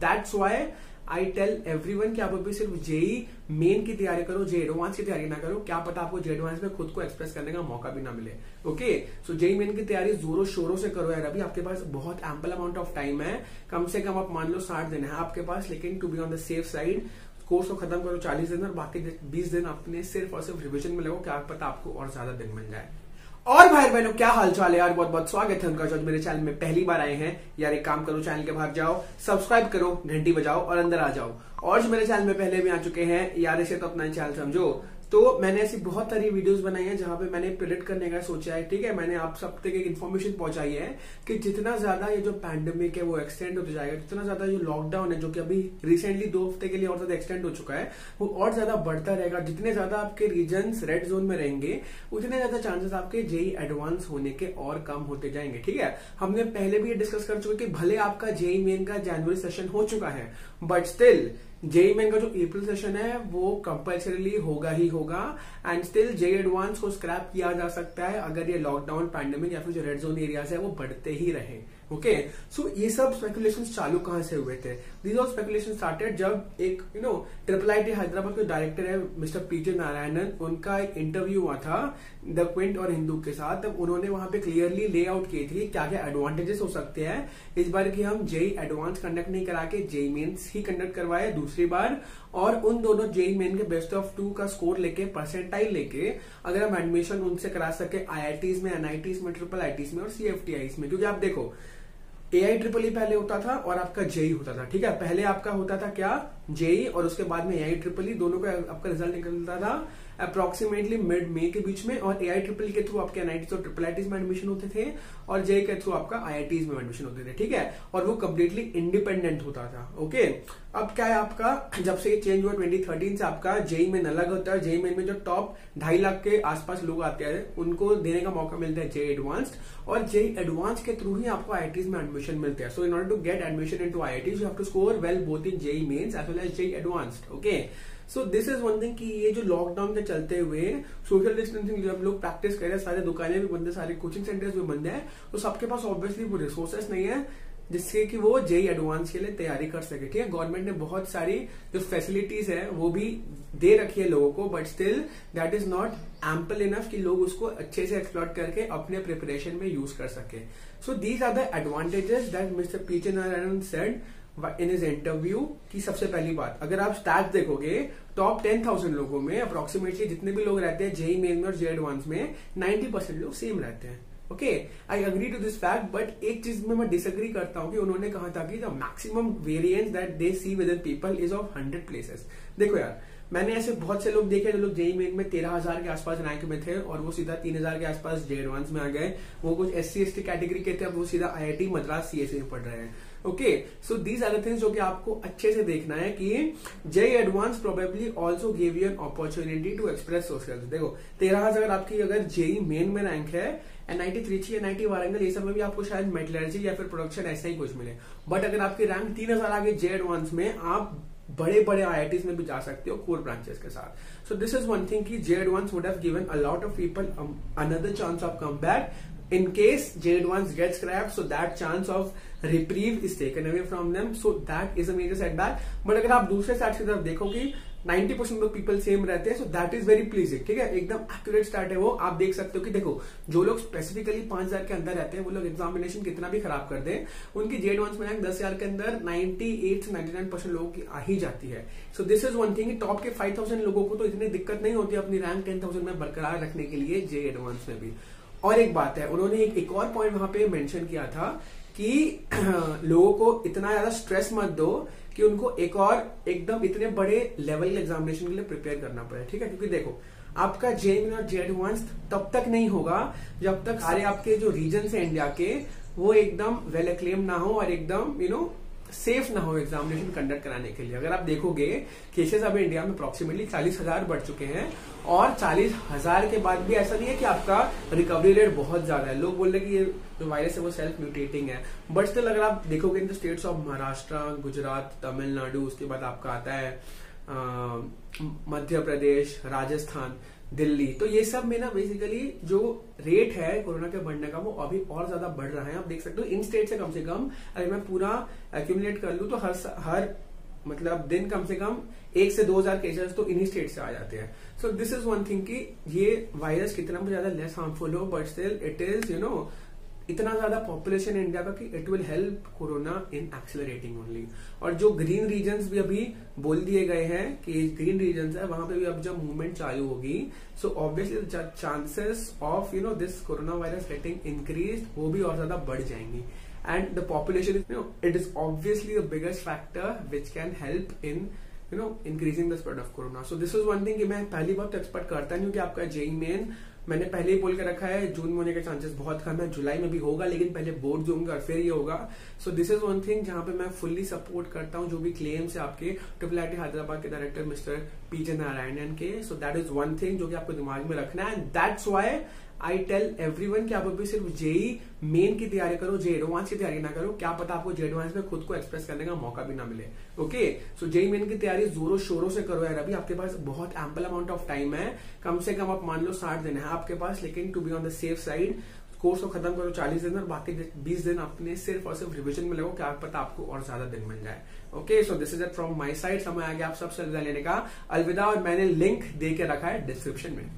That's why I tell everyone कि आप अभी सिर्फ़ जेई मेन की तैयारी करो जे एडवांस की तैयारी ना करो। क्या पता आपको जे एडवांस में खुद को एक्सप्रेस करने का मौका भी ना मिले। ओके सो जेई मेन की तैयारी जोरों शोरों से करो यार। अभी आपके पास बहुत एम्पल अमाउंट ऑफ़ टाइम है। कम से कम आप मान लो साठ दिन है आपके पास, लेकिन to be on the safe side course को खत्म करो चालीस दिन और बाकी बीस दिन अपने सिर्फ़ और सिर्फ़ रिविजन में लगो क्या पता आपको और ज़्यादा दिन मिल जाए। और भाई बहनों, क्या हाल चाल है? यार, बहुत बहुत स्वागत है उनका जो मेरे चैनल में पहली बार आए हैं। यार, एक काम करो चैनल के बाहर जाओ सब्सक्राइब करो, घंटी बजाओ और अंदर आ जाओ। और जो मेरे चैनल में पहले भी आ चुके हैं, यार, इसे तो अपना चैनल समझो। तो मैंने ऐसी बहुत सारी वीडियोस बनाई हैं जहाँ पे मैंने प्रिडिक्ट करने का सोचा है, ठीक है? मैंने आप सब तक एक इन्फॉर्मेशन पहुंचाई है कि जितना ज़्यादा ये जो पैंडेमिक है वो एक्सटेंड होता जाएगा, जितना ज़्यादा जो लॉकडाउन है, जो कि अभी रिसेंटली दो हफ़्ते के लिए और ज़्यादा एक्सटेंड हो चुका है, वो और ज़्यादा बढ़ता रहेगा। जितने ज़्यादा आपके रीजन रेड जोन में रहेंगे, उतने ज़्यादा चांसेस आपके जेई एडवांस होने के और कम होते जाएँगे, ठीक है? हमने पहले भी ये डिस्कस कर चुके कि भले आपका जेई मेन का जनवरी सेशन हो चुका है बट स्टिल जेई मेन का जो अप्रैल सेशन है वो कंपल्सरीली होगा ही होगा एंड स्टिल जे एडवांस को स्क्रैप किया जा सकता है अगर ये लॉकडाउन पैंडेमिक या फिर जो रेड जोन एरियाज़ है वो बढ़ते ही रहे ओके सो ये सब स्पेकुलेशन चालू कहाँ से हुए थे दीज ऑल स्पेकुलेशन स्टार्टेड जब एक you know triple I T Hyderabad के डायरेक्टर है मिस्टर पीजे नारायणन उनका एक इंटरव्यू हुआ था द क्विंट और हिंदू के साथ तब उन्होंने वहाँ पे क्लियरली ले आउट की थी क्या क्या एडवांटेजेस हो सकते हैं इस बार की हम जेई एडवांस कंडक्ट नहीं करा के जेई मेन्स ही कंडक्ट करवाए दूसरी बार, और उन दोनों जेई मेन के बेस्ट ऑफ़ टू का स्कोर लेके परसेंटाइल लेके, अगर हम एडमिशन उनसे करा सके आईआईटीज में एनआईटीज में ट्रिपल आईटीज में और सीएफटीआईज में। क्योंकि आप देखो ए आई ट्रिपल ई पहले होता था और आपका जेई होता था, ठीक है? पहले आपका होता था क्या? जेई और उसके बाद में ए आई ट्रिपल ई दोनों का आपका रिज़ल्ट निकलता था अप्रोक्सीमेटली मिड मे के बीच में और ए आई ट्रिपल के थ्रू आपके एनआईटीज और ट्रिपल आईटीज में एडमिशन होते थे और जे के थ्रू आपका आईआईटीज में एडमिशन होते थे, ठीक है? और वो कम्प्लीटली इंडिपेंडेंट होता था ओके अब क्या है आपका? जब से चेंज हुआ 2013 से आपका जेई में अलग होता है जेई मेन में जो टॉप ढाई लाख के आसपास लोग आते हैं, उनको देने का मौका मिलता है जे एडवांस्ड और जे एडवांस के थ्रू ही आपको आई में मिलते हैं। So in order to get admission into I I T to score well both in JEE mains as well as JEE advanced okay so this is one thing कि ये जो लॉकडाउन के चलते हुए सोशल डिस्टेंसिंग जो हम लोग practice कर रहे हैं, सारे दुकानें भी बंद है, सारे कोचिंग सेंटर्स भी बंद है तो सबके पास ऑब्वियसली वो रिसोर्सेस नहीं है। जिससे कि वो जेई एडवांस के लिए तैयारी कर सके, ठीक है? गवर्नमेंट ने बहुत सारी जो फैसिलिटीज़ है, वो भी दे रखी है लोगों को but still that is not ample enough कि लोग उसको अच्छे से एक्सप्लोर करके अपने प्रिपरेशन में यूज़ कर सके। So these are the advantages that mister P J Narayan said in his interview की सबसे पहली बात। अगर आप स्टैट देखोगे टॉप टेन थाउज़ेंड लोगों में अप्रोक्सीमेटली जितने भी लोग रहते हैं, जेई मेन में और जे एडवांस में नाइन्टी परसेंट लोग सेम रहते हैं। Okay I agree to this fact but एक चीज़ में मैं डिसअग्री करता हूँ कि उन्होंने कहा था कि the maximum variance that they see with people is of hundred places देखो यार मैंने ऐसे बहुत से लोग देखे जो लोग जेई मेन में तेरह हज़ार के आसपास रैंक में थे और वो सीधा तीन हज़ार के आसपास जे एडवांस में आ गए। वो कुछ S C S T category के थे, अब वो सीधा आईआईटी मद्रास सी सीएसए में पढ़ रहे हैं। Okay so these are things जो कि आपको अच्छे से देखना है कि J advance probably also give you an opportunity to express social देखो, तेरह हज़ार आपकी अगर जेई मेन में रैंक है एनआईटी त्रिची एनआईटी वारंगल ये सब में भी आपको शायद मेटलर्जी या फिर प्रोडक्शन ऐसा ही कुछ मिले। बट अगर आपकी रैंक तीन हज़ार आगे जे एडवांस में, आप बड़े बड़े आई में भी जा सकते हो कोर ब्रांचेस के साथ। So this is one thing की J once would have given a lot of people another chance of come back in case J advance gets scrapped, so that chance of reprieve is taken away from them. So that is a major setback. But अगर आप दूसरे side की तरफ़ देखोगे 90 percent लोग people same रहते हैं so that is very pleasing ठीक है एकदम एक्यूरेट स्टार्ट है वो आप देख सकते हो कि देखो जो लोग स्पेसिफिकली पाँच हज़ार के अंदर रहते हैं वो लोग एग्जामिनेशन कितना भी खराब कर दे उनकी जे एडवांस में दस हज़ार के अंदर नाइन्टी एट से नाइन्टी नाइन परसेंट लोगों की आ ही जाती है so this is one thing top के फाइव थाउज़ेंड लोगों को तो इतनी दिक्कत नहीं होती अपनी रैंक टेन थाउज़ेंड में बरकरार रखने के लिए जे एडवांस में भी और एक बात है उन्होंने एक, एक और पॉइंट वहाँ पे मेंशन किया था कि लोगों को इतना ज़्यादा स्ट्रेस मत दो कि उनको एक और एकदम इतने बड़े लेवल के एग्जामिनेशन के लिए प्रिपेयर करना पड़े ठीक है? क्योंकि देखो आपका जेएम और जे एडवांस तब तक नहीं होगा जब तक सारे आपके जो रीजन है इंडिया के वो एकदम वेल एक्लेम ना हो और एकदम यू नो सेफ़ ना हो एग्जामिनेशन कंडक्ट कराने के लिए। अगर आप देखोगे केसेस अभी इंडिया में अप्रोक्सीमेटली चालीस हज़ार बढ़ चुके हैं और चालीस हज़ार के बाद भी ऐसा नहीं है कि आपका रिकवरी रेट बहुत ज़्यादा है। लोग बोल रहे कि ये जो वायरस है वो सेल्फ म्यूटेटिंग है। बट स्टिल अगर आप देखोगे in the states of Maharashtra Gujarat Tamil Nadu उसके बाद आपका आता है मध्य प्रदेश, राजस्थान, दिल्ली। तो ये सब में ना बेसिकली जो रेट है कोरोना के बढ़ने का वो अभी और ज़्यादा बढ़ रहा है। आप देख सकते हो इन स्टेट से कम से कम अगर मैं पूरा एक्यूमुलेट कर लू तो हर हर मतलब दिन कम से कम एक से दो हज़ार केसेस तो इन्हीं स्टेट से आ जाते हैं। So this is one thing कि ये वायरस कितना भी ज़्यादा लेस हार्मफुल हो but still it is you know इतना ज़्यादा पॉपुलेशन है इंडिया का कि it will help corona in accelerating only और जो ग्रीन रीजन भी अभी बोल दिए गए हैं कि ग्रीन रीजन है, वहाँ पे भी अब जब मूवमेंट चालू होगी so obviously chances of you know this corona virus getting increase वो भी और ज़्यादा बढ़ जाएँगी. And the population you know it is obviously the biggest factor which can help in, you know, increasing the spread of corona. So this is one thing कि मैं पहली बार तो एक्सपेक्ट करता नहीं हूँ कि आपका जेई मेन मैंने पहले ही बोल के रखा है, जून में होने के चांसेस बहुत कम है, जुलाई में भी होगा, लेकिन पहले बोर्ड जो होंगे और फिर ये होगा। So this is one thing जहाँ पे मैं फुल्ली सपोर्ट करता हूँ जो भी क्लेम्स है आपके ट्रिपल आई हैदराबाद के डायरेक्टर मिस्टर पीजे नारायणन के। So that is one thing जो कि आपको दिमाग में रखना है and that's why I tell everyone की आप अभी सिर्फ़ जेई मेन की तैयारी करो जे एडवांस की तैयारी ना करो। क्या पता आपको जे एडवांस में खुद को एक्सप्रेस करने का मौका भी ना मिले। ओके सो जेई मेन की तैयारी जोरों शोरों से करो यार। अभी आपके पास बहुत एम्पल अमाउंट ऑफ़ टाइम है। कम से कम आप मान लो साठ दिन है आपके पास, लेकिन to be on the safe side course को खत्म करो चालीस दिन और बाकी बीस दिन अपने सिर्फ़ और सिर्फ़ रिविजन में लगो क्या पता आपको और ज़्यादा दिन मिल जाए। Okay so this is from my side समय आ गया आप सबसे लेने का। अलविदा और मैंने लिंक दे के रखा है डिस्क्रिप्शन में।